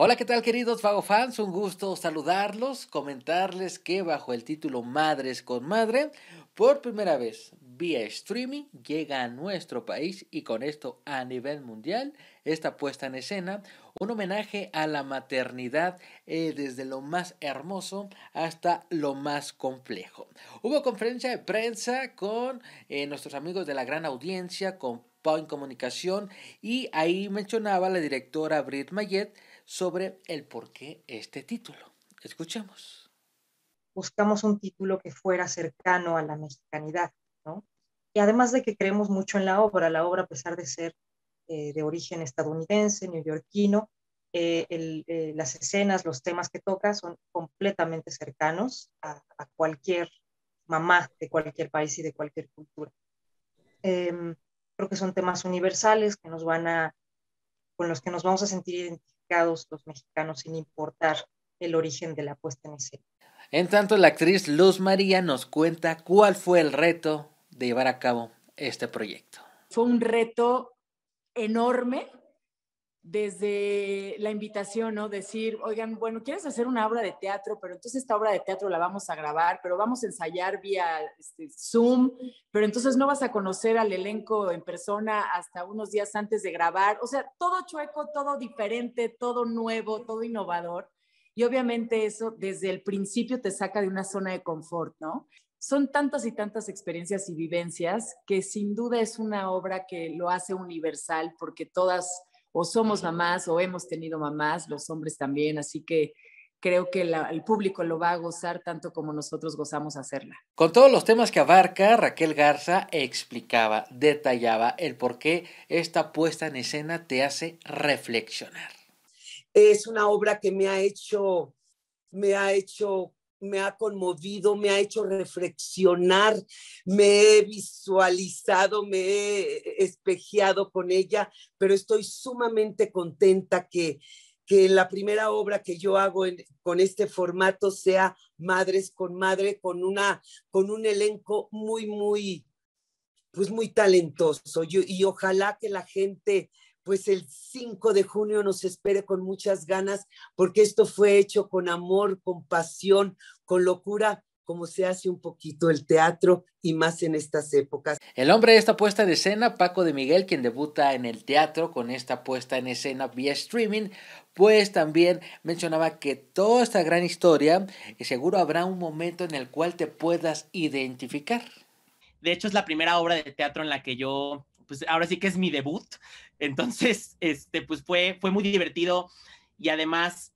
Hola, ¿qué tal queridos Vago fans? Un gusto saludarlos, comentarles que bajo el título Madres con Madre, por primera vez vía streaming llega a nuestro país y con esto a nivel mundial esta puesta en escena, un homenaje a la maternidad eh, desde lo más hermoso hasta lo más complejo. Hubo conferencia de prensa con eh, nuestros amigos de la gran audiencia, con Point Comunicación y ahí mencionaba la directora Brit Mayet sobre el por qué este título. Escuchemos. Buscamos un título que fuera cercano a la mexicanidad, ¿no? Y además de que creemos mucho en la obra, la obra a pesar de ser eh, de origen estadounidense, neoyorquino, eh, eh, las escenas, los temas que toca son completamente cercanos a, cualquier mamá de cualquier país y de cualquier cultura. Em, creo que son temas universales que nos van a, con los que nos vamos a sentir identificados los mexicanos sin importar el origen de la puesta en escena. En tanto, la actriz Luz María nos cuenta cuál fue el reto de llevar a cabo este proyecto. Fue un reto enorme desde la invitación, ¿no? Decir, oigan, bueno, ¿quieres hacer una obra de teatro? Pero entonces esta obra de teatro la vamos a grabar, pero vamos a ensayar vía este, Zoom, pero entonces no vas a conocer al elenco en persona hasta unos días antes de grabar. O sea, todo chueco, todo diferente, todo nuevo, todo innovador. Y obviamente eso desde el principio te saca de una zona de confort, ¿no? Son tantas y tantas experiencias y vivencias que sin duda es una obra que lo hace universal porque todas o somos mamás o hemos tenido mamás, los hombres también, así que creo que el público lo va a gozar tanto como nosotros gozamos hacerla. Con todos los temas que abarca, Raquel Garza explicaba, detallaba el por qué esta puesta en escena te hace reflexionar. Es una obra que me ha hecho, me ha hecho me ha conmovido, me ha hecho reflexionar, me he visualizado, me he espejeado con ella, pero estoy sumamente contenta que, que la primera obra que yo hago con este formato sea Madres con Madre, con, una, con un elenco muy, muy, pues muy talentoso. y ojalá que la gente pues el 5 de junio nos espere con muchas ganas, porque esto fue hecho con amor, con pasión, con locura, como se hace un poquito el teatro y más en estas épocas. El hombre de esta puesta en escena, Paco de Miguel, quien debuta en el teatro con esta puesta en escena vía streaming, pues también mencionaba que toda esta gran historia, eh, seguro habrá un momento en el cual te puedas identificar. De hecho, es la primera obra de teatro en la que yo pues ahora sí que es mi debut. Entonces, este, pues fue, fue muy divertido y además,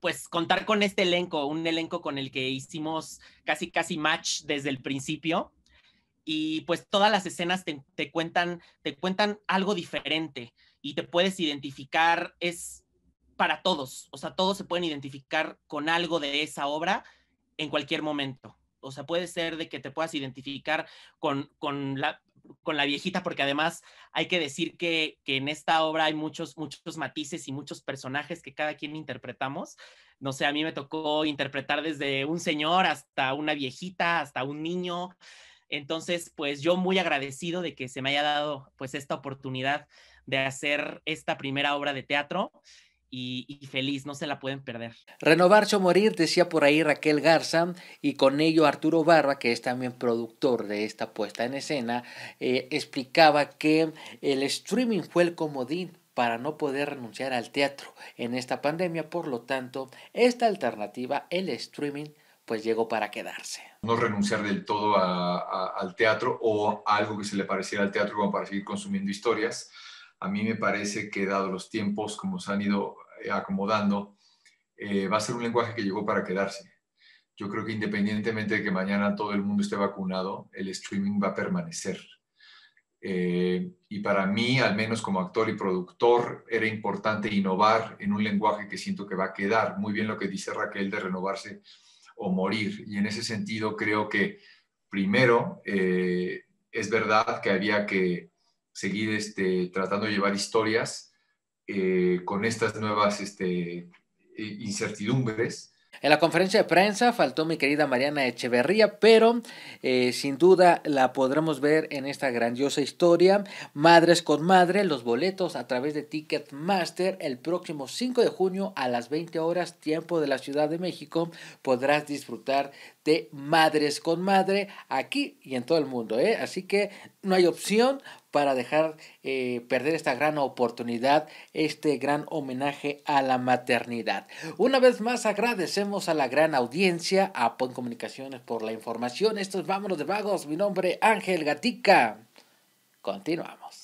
pues contar con este elenco, un elenco con el que hicimos casi, casi match desde el principio. Y pues todas las escenas te, te cuentan, te cuentan algo diferente y te puedes identificar, es para todos, o sea, todos se pueden identificar con algo de esa obra en cualquier momento. O sea, puede ser de que te puedas identificar con, con la, con la viejita, porque además hay que decir que, en esta obra hay muchos, muchos matices y muchos personajes que cada quien interpretamos. No sé, a mí me tocó interpretar desde un señor hasta una viejita, hasta un niño. Entonces, pues yo muy agradecido de que se me haya dado pues esta oportunidad de hacer esta primera obra de teatro y, feliz, no se la pueden perder. Renovarse o morir, decía por ahí Raquel Garza, y con ello Arturo Barba, que es también productor de esta puesta en escena, eh, explicaba que el streaming fue el comodín para no poder renunciar al teatro en esta pandemia, por lo tanto, esta alternativa, el streaming, pues llegó para quedarse. No renunciar del todo al teatro o a algo que se le pareciera al teatro como para seguir consumiendo historias. A mí me parece que dado los tiempos como se han ido eh, acomodando, eh, va a ser un lenguaje que llegó para quedarse. Yo creo que independientemente de que mañana todo el mundo esté vacunado, el streaming va a permanecer. Eh, y para mí, al menos como actor y productor, era importante innovar en un lenguaje que siento que va a quedar. Muy bien lo que dice Raquel de renovarse o morir. Y en ese sentido creo que primero es verdad que había que seguir este, tratando de llevar historias eh, con estas nuevas este, incertidumbres. En la conferencia de prensa faltó mi querida Mariana Echeverría, pero eh, sin duda la podremos ver en esta grandiosa historia. Madres con Madre, los boletos a través de Ticketmaster el próximo 5 de junio a las 20 horas, tiempo de la Ciudad de México. Podrás disfrutar de Madres con Madre aquí y en todo el mundo. ¿eh? Así que no hay opción para dejar eh, perder esta gran oportunidad, este gran homenaje a la maternidad. Una vez más agradecemos a la gran audiencia, a PON Comunicaciones por la información. Esto es Vámonos de Vagos. Mi nombre Ángel Gatica. Continuamos.